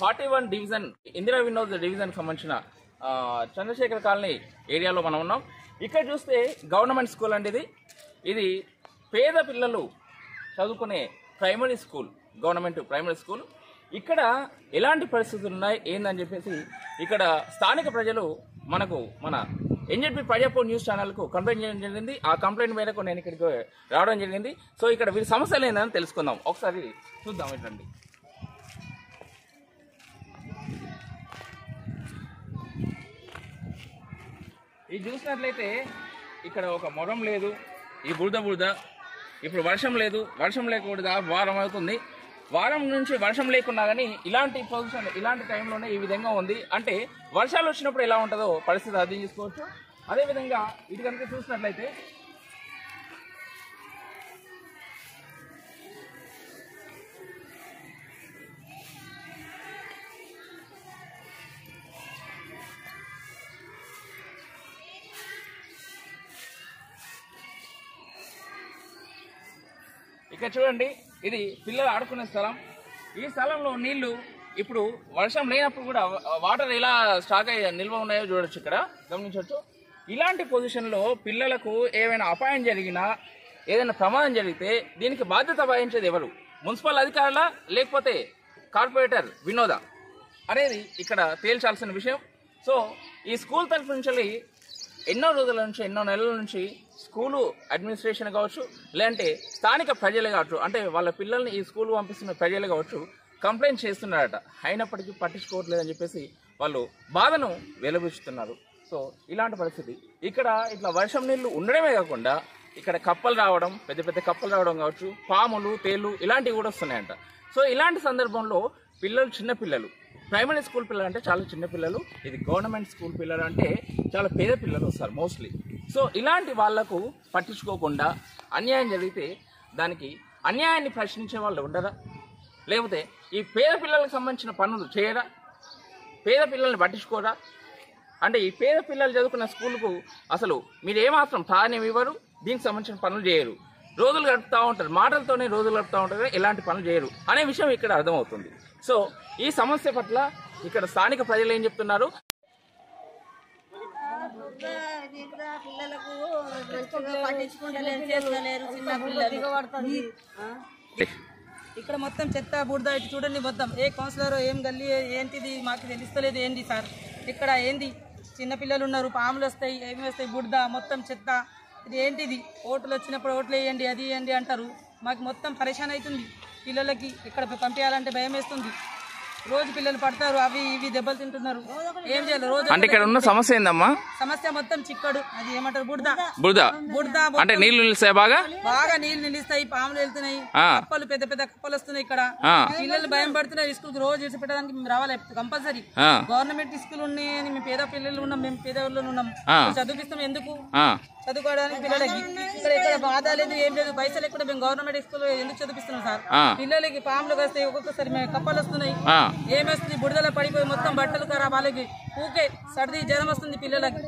Forty one division Indira Vinod division సంబంధించిన Chandrashekar colony ఏరియాలో మనం ఉన్నాం. ఇక్కడ చూస్తే గవర్నమెంట్ స్కూల్ అండి ఇది. ఇది పేద పిల్లలు చదువుకునే primary school government primary school. ఇక్కడ ఎలాంటి పరిస్థితులు ఉన్నాయి ఏందని చెప్పేసి ఇక్కడ స్థానిక ప్రజలు మనకు మన ఎన్జెపి ప్రజాపూర్ న్యూస్ ఛానల్కు కంప్లైంట్ చేయడం జరిగింది. ఆ కంప్లైంట్ మేరకు నేను ఇక్కడికి రావడం జరిగింది. సో ఇక్కడ వీరి సమస్యలు ఏందని తెలుసుకుందాం. ఒకసారి చూద్దాం ఇట్లండి ఇది చూసినట్లయితే ఇక్కడ ఒక మొరం లేదు ఈ బురద బురద ఇప్పుడు వర్షం లేదు వర్షం లేకూడదు వారం అవుతుంది. వారం నుంచి వర్షం లేకున్నా కానీ ఇలాంటి పొజిషన్ ఇలాంటి టైంలోనే ఈ విధంగా ఉంది. అంటే వర్షాలు వచ్చినప్పుడు ఎలా ఉంటుందో పరిస్థితి అర్థం చేసుకోవచ్చు. అదేవిధంగా ఇది కనుక చూసినట్లయితే ఇక్కడ చూడండి ఇది పిల్లలు ఆడుకునే స్థలం. ఈ స్థలంలో నీళ్ళు ఇప్పుడు వర్షం లేనప్పుడు కూడా వాటర్ ఎలా స్టాక్ అయ్యి నిల్వ ఉన్నాయో చూడొచ్చు ఇక్కడ. గమనించవచ్చు. ఇలాంటి పొజిషన్లో పిల్లలకు ఏమైనా అపాయం జరిగినా ఏదైనా ప్రమాదం జరిగితే దీనికి బాధ్యత వహించేది ఎవరు? మున్సిపల్ అధికారుల లేకపోతే కార్పొరేటర్ వినోద? అనేది ఇక్కడ తేల్చాల్సిన విషయం. సో ఈ స్కూల్ తరఫు నుంచి ఎన్నో రోజుల నుంచి ఎన్నో నెలల నుంచి స్కూలు అడ్మినిస్ట్రేషన్ కావచ్చు లేదంటే స్థానిక ప్రజలు కావచ్చు అంటే వాళ్ళ పిల్లల్ని ఈ స్కూల్ పంపిస్తున్న ప్రజలు కావచ్చు కంప్లైంట్ చేస్తున్నారట. అయినప్పటికీ పట్టించుకోవట్లేదని చెప్పేసి వాళ్ళు బాధను వెలుబుచ్చుతున్నారు. సో ఇలాంటి పరిస్థితి. ఇక్కడ ఇట్లా వర్షం నీళ్ళు ఉండడమే కాకుండా ఇక్కడ కప్పలు రావడం పెద్ద పెద్ద కప్పలు రావడం కావచ్చు పాములు తేలు ఇలాంటివి కూడా వస్తున్నాయంట. సో ఇలాంటి సందర్భంలో పిల్లలు చిన్న పిల్లలు ప్రైమరీ స్కూల్ పిల్లలు అంటే చాలా చిన్న పిల్లలు ఇది గవర్నమెంట్ స్కూల్ పిల్లలు అంటే చాలా పేద పిల్లలు వస్తారు మోస్ట్లీ. సో ఇలాంటి వాళ్ళకు పట్టించుకోకుండా అన్యాయం జరిగితే దానికి అన్యాయాన్ని ప్రశ్నించే వాళ్ళు ఉండరా? లేకపోతే ఈ పేద పిల్లలకు సంబంధించిన పనులు చేయరా? పేద పిల్లల్ని పట్టించుకోరా? అంటే ఈ పేద పిల్లలు చదువుకున్న స్కూల్కు అసలు మీరు ఏమాత్రం ప్రాధాన్యం ఇవ్వరు? దీనికి సంబంధించిన పనులు చేయరు. రోజులు గడుపుతూ ఉంటారు. మాటలతోనే రోజులు గడుపుతూ ఉంటారు ఇలాంటి పనులు చేయరు. అనే విషయం ఇక్కడ అర్థమవుతుంది. సో ఈ సమస్య పట్ల ఇక్కడ స్థానిక ప్రజలు ఏం చెప్తున్నారు? పిల్లలకు పట్టించుకుంటలేరు చేస్తలేరు చిన్న పిల్లలు ఇక్కడ మొత్తం చెత్త బురద ఇటు చూడండి మొత్తం. ఏ కౌన్సిలర్ ఏం గల్లి ఏంటిది? మాకు తెలుస్తలేదు ఏంది సార్. ఇక్కడ ఏంది? చిన్నపిల్లలు ఉన్నారు పాములు వస్తాయి ఏమి వస్తాయి? బురద మొత్తం చెత్త. ఇది ఏంటిది ఓట్లు వచ్చినప్పుడు ఓట్లు వేయండి అది వేయండి అంటారు. మాకు మొత్తం పరేషాన్ అవుతుంది. పిల్లలకి ఇక్కడ పంపించాలంటే భయం వేస్తుంది రోజు పిల్లలు పడతారు అవి ఇవి దెబ్బలు తింటున్నారు. ఏం చేయాలి? రోజు అంటే ఇక్కడ ఉన్న సమస్య ఏందమ్మా? సమస్య మొత్తం చిక్కడు. అది ఏమంటారు? బురద. బురద. బురద అంటే నీళ్ళు నిలిస్తాయి బాగా? బాగా నీళ్ళు నిలుస్తాయి పాములు వెళ్తున్నాయి. కప్పలు పెద్ద పెద్ద కప్పలు వస్తున్నాయి ఇక్కడ. పిల్లలు భయం పడుతున్నారు. స్కూల్కి రోజు విడిచిపెట్టడానికి మేము రావాలి. కంపల్సరీ. గవర్నమెంట్ స్కూల్ ఉన్నాయని మేము పేద పిల్లలు ఉన్నాం మేము పేద ఉన్నాం. చదివిస్తాం ఎందుకు? చదువుకోవడానికి పిల్లలకి ఇక్కడ ఇక్కడ బాధ లేదు ఏం లేదు. పైసలు ఎక్కడ మేము గవర్నమెంట్ స్కూల్ ఎందుకు చదివిస్తున్నాం సార్. పిల్లలకి పాములు వస్తాయి ఒక్కొక్కసారి మేము కప్పలు వస్తున్నాయి. ఏమొస్తుంది? బుడదల పడిపోయి మొత్తం బట్టలు ఖరాబ్ వాళ్ళకి ఊకే సర్ది జ్వరం వస్తుంది పిల్లలకి.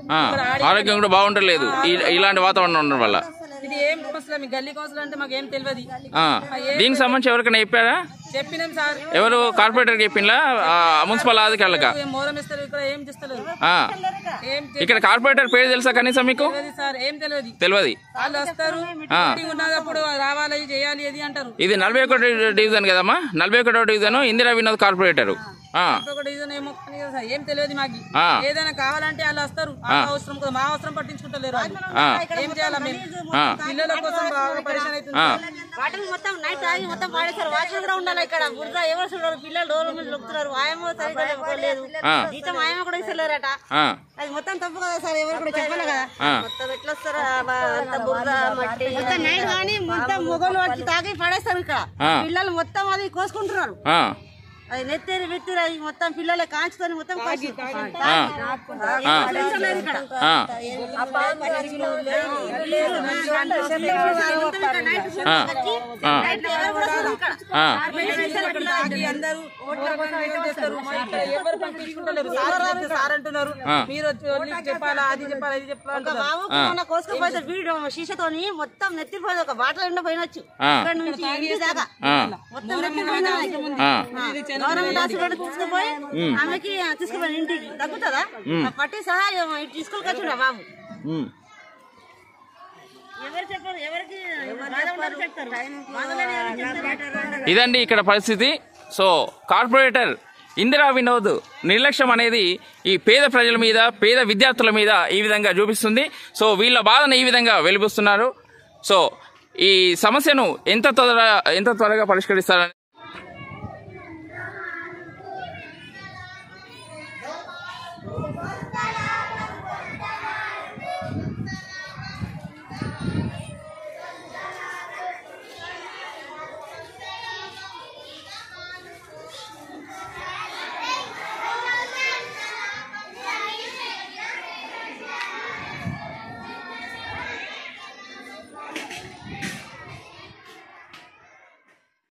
ఆరోగ్యం కూడా బాగుంటలేదు. ఈ- ఇలాంటి వాతావరణం ఉండడం వల్ల. ఇది ఏం మీ గల్లీ అంటే మాకు ఏం తెలియదు దీనికి సంబంధించి ఎవరికైనా చెప్పారా? చెప్పినాం సార్. ఎవరు కార్పొరేటర్ చెప్పిండ్లా మున్సిపల్ అధికారులుగా ఏం మోరం ఇస్తారు? ఇక్కడ ఏం చేస్తలేరు? ఆ, ఏం ఇక్కడ కార్పొరేటర్ పేరు తెలుసా కనీసం మీకు? తెలియదు వాళ్ళు వస్తారు ఉన్నప్పుడు రావాలి చేయాలి అంటారు. ఇది నలభై ఒకటి డివిజన్ కదమ్మా? నలభై ఒకటో డివిజన్ ఇందిరా వినోద్ కార్పొరేటర్. ఏం తెలియదు మాకు. ఏదైనా కావాలంటే వాళ్ళు వస్తారు. అవసరం కదా మా అవసరం పట్టించుకుంటలేరు ఏం చేయాలా మేము? పిల్లల కోసం బాగా పరిశాన్ అవుతుంది. ఆ, వాటర్ మొత్తం నైట్ తాగి మొత్తం పాడేశారు వాటర్ కూడా ఉండాలి ఇక్కడ. బురద ఎవరు చూడరు. పిల్లలు డోర్ల మీద లొక్కుతున్నారు ఆయమ సరిగ్గా లేదు. జీతం ఆయమ కూడా ఇస్తలేరట. అది మొత్తం తప్పు కదా సార్. ఎవరు కూడా చెప్పాలి కదా. మొత్తం ఎట్లా వస్తారా? అంత బురద మట్టి. మొత్తం నైట్ కానీ మొత్తం మొగలు వచ్చి తాగి పడేస్తారు ఇక్కడ. పిల్లలు మొత్తం అది కోసుకుంటున్నారు. ఆ, అది నెత్తేరి వెత్తిరి అది మొత్తం పిల్లలే కాంచుకొని మొత్తం అంటున్నారు. మీరు చెప్పాలా? అది చెప్పాలా? ఇది చెప్పాలా? అంటున్నారు. బాబుకి మొన్న కోసుకుపోతే వీడు శీషతోని మొత్తం నెత్తిపోయింది ఒక బాటలు ఎండ పోయినొచ్చు. ఆ. ఇక్కడ నుంచి ఇంటి దాకా. మొత్తం నెత్తిపోయింది హాస్పిటల్ తీసుకుపోయి ఆమెకి తీసుకుపోయి ఇంటికి. తగ్గుతుందా? పట్టి సహా బాబు? ఇదండి ఇక్కడ పరిస్థితి. సో కార్పొరేటర్ ఇందిరా వినోద్ నిర్లక్ష్యం అనేది ఈ పేద ప్రజల మీద పేద విద్యార్థుల మీద ఈ విధంగా చూపిస్తుంది. సో వీళ్ళ బాధను ఈ విధంగా వెలిపిస్తున్నారు సో ఈ సమస్యను ఎంత త్వర ఎంత త్వరగా పరిష్కరిస్తారని